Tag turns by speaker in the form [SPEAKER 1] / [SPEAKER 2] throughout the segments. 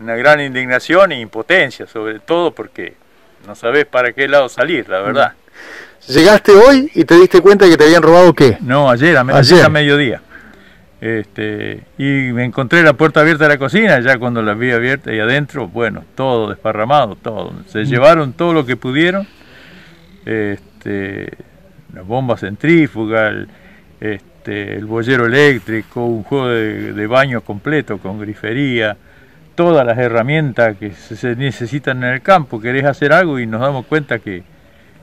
[SPEAKER 1] una gran indignación e impotencia, sobre todo porque no sabes para qué lado salir, la verdad.
[SPEAKER 2] Llegaste hoy y te diste cuenta que te habían robado qué?
[SPEAKER 1] No, ayer, a,
[SPEAKER 2] Ayer.
[SPEAKER 1] a mediodía. Este, y me encontré la puerta abierta de la cocina, ya cuando la vi abierta y adentro, bueno, todo desparramado, todo. Se llevaron todo lo que pudieron, este, la bomba centrífuga, este, el bollero eléctrico, un juego de, de baño completo con grifería, todas las herramientas que se, necesitan en el campo. Querés hacer algo y nos damos cuenta que,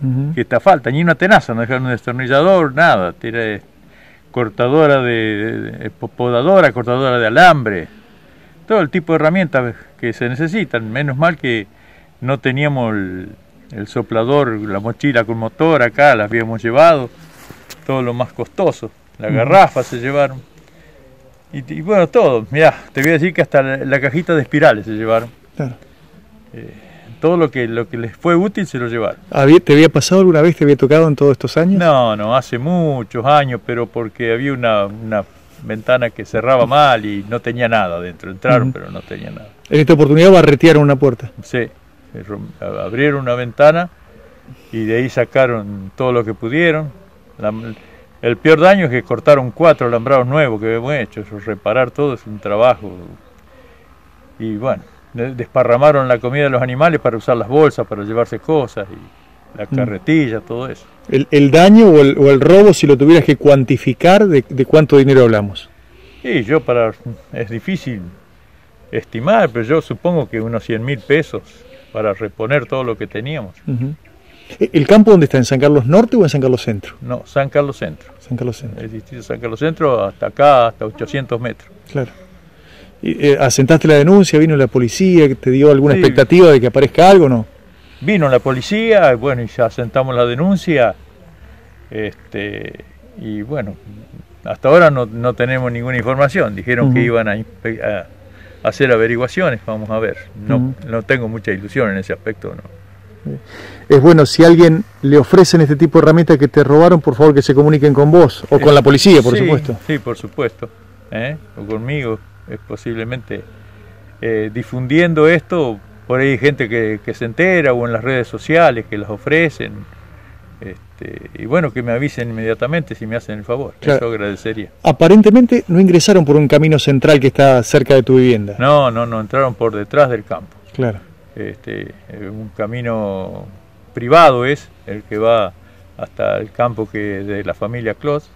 [SPEAKER 2] Ujú.
[SPEAKER 1] que está falta, ni una tenaza, no dejaron un destornillador, nada, tiene cortadora de, de- de- podadora, cortadora de alambre, todo el tipo de herramientas que se necesitan, menos mal que no teníamos el, el soplador, la mochila con motor acá, la habíamos llevado, todo lo más costoso, la garrafa se llevaron, y, y bueno, todo, mirá, te voy a decir que hasta la, la cajita de espirales se llevaron,
[SPEAKER 2] Claro.
[SPEAKER 1] todo lo que, lo que les fue útil se lo llevaron.
[SPEAKER 2] ¿Había- ¿Te había pasado alguna vez, te había tocado en todos estos años?
[SPEAKER 1] No, no, hace muchos años, pero porque había una, una ventana que cerraba mal y no tenía nada adentro. Entraron, pero no tenía nada.
[SPEAKER 2] En esta oportunidad barretearon una puerta.
[SPEAKER 1] Sí, a- abrieron una ventana y de ahí sacaron todo lo que pudieron. La- el peor daño es que cortaron cuatro alambrados nuevos que hemos hecho. Eso, reparar todo es un trabajo. Y bueno, de- desparramaron la comida de los animales para usar las bolsas, para llevarse cosas, y la
[SPEAKER 2] Mm.
[SPEAKER 1] carretilla, todo eso.
[SPEAKER 2] El, el daño o el, o el robo, si lo tuvieras que cuantificar, ¿de, de cuánto dinero hablamos?
[SPEAKER 1] Sí, yo para... es difícil estimar, pero yo supongo que unos 100 mil pesos para reponer todo lo que teníamos.
[SPEAKER 2] Ujú. ¿E- ¿El campo dónde está? ¿En San Carlos Norte o en San Carlos Centro?
[SPEAKER 1] No, San Carlos Centro.
[SPEAKER 2] San Carlos Centro,
[SPEAKER 1] El distrito de San Carlos Centro hasta acá, hasta 800 metros.
[SPEAKER 2] claro. Y, eh, ¿Asentaste la denuncia? ¿Vino la policía? ¿Te dio alguna
[SPEAKER 1] Sí.
[SPEAKER 2] expectativa de que aparezca algo o no?
[SPEAKER 1] Vino la policía, bueno, y ya sentamos la denuncia. Este, y bueno, hasta ahora no, no tenemos ninguna información. Dijeron que iban a, hacer averiguaciones, vamos a ver. No, no tengo mucha ilusión en ese aspecto, no.
[SPEAKER 2] Es bueno, si alguien le ofrecen este tipo de herramientas que te robaron, por favor que se comuniquen con vos o con la policía, por
[SPEAKER 1] Sí,
[SPEAKER 2] supuesto.
[SPEAKER 1] Sí, por supuesto. ¿eh? O conmigo, es posiblemente eh, difundiendo esto, por ahí hay gente que, que se entera o en las redes sociales que las ofrecen. Este, y bueno, que me avisen inmediatamente si me hacen el favor.
[SPEAKER 2] Claro.
[SPEAKER 1] Eso agradecería.
[SPEAKER 2] Aparentemente no ingresaron por un camino central que está cerca de tu vivienda.
[SPEAKER 1] No, no, no, entraron por detrás del campo.
[SPEAKER 2] Claro.
[SPEAKER 1] Este, un camino privado es el que va hasta el campo que de la familia Clos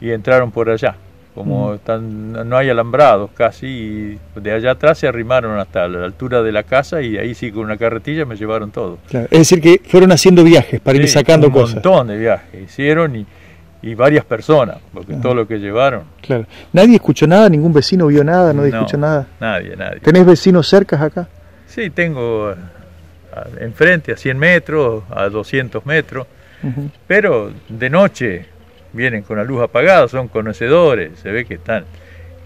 [SPEAKER 1] y entraron por allá. Como están, no hay alambrados casi, y de allá atrás se arrimaron hasta la altura de la casa y ahí sí con una carretilla me llevaron todo.
[SPEAKER 2] claro. Es decir, que fueron haciendo viajes para ir sacando
[SPEAKER 1] un
[SPEAKER 2] cosas.
[SPEAKER 1] montón de viajes hicieron y, y varias personas, porque
[SPEAKER 2] Ajá.
[SPEAKER 1] todo lo que llevaron,
[SPEAKER 2] Claro. ¿Nadie escuchó nada? ¿Ningún vecino vio nada? ¿No,
[SPEAKER 1] No.
[SPEAKER 2] escuchó nada?
[SPEAKER 1] nadie, nadie.
[SPEAKER 2] ¿Tenés vecinos cercas acá?
[SPEAKER 1] Sí, tengo eh, enfrente a 100 metros, a 200 metros. Pero de noche vienen con la luz apagada, son conocedores, se ve que están,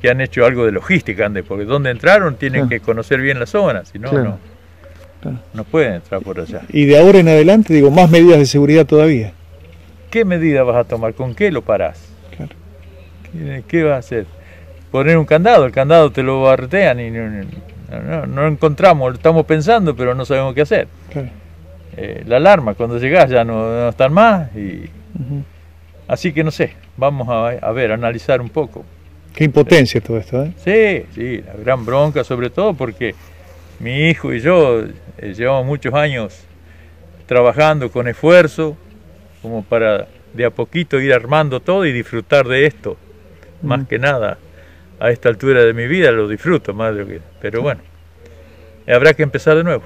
[SPEAKER 1] que han hecho algo de logística, ande, porque donde entraron tienen
[SPEAKER 2] Claro.
[SPEAKER 1] que conocer bien la zona, si no,
[SPEAKER 2] Claro.
[SPEAKER 1] no,
[SPEAKER 2] Claro.
[SPEAKER 1] no pueden entrar por allá.
[SPEAKER 2] Y de ahora en adelante, digo, más medidas de seguridad todavía.
[SPEAKER 1] ¿Qué medida vas a tomar? ¿Con qué lo parás? ¿Qué, qué vas a hacer? Poner un candado, el candado te lo barretean y no, no, encontramos, lo estamos pensando, pero no sabemos qué hacer.
[SPEAKER 2] Claro.
[SPEAKER 1] Eh, la alarma, cuando llegás ya no, no están más y así que no sé, vamos a, a ver, a analizar un poco.
[SPEAKER 2] Qué impotencia todo esto, ¿eh?
[SPEAKER 1] Sí, sí, la gran bronca sobre todo porque mi hijo y yo eh, llevamos muchos años trabajando con esfuerzo como para de a poquito ir armando todo y disfrutar de esto. Más que nada, a esta altura de mi vida lo disfruto más de lo que... Pero bueno, habrá que empezar de nuevo.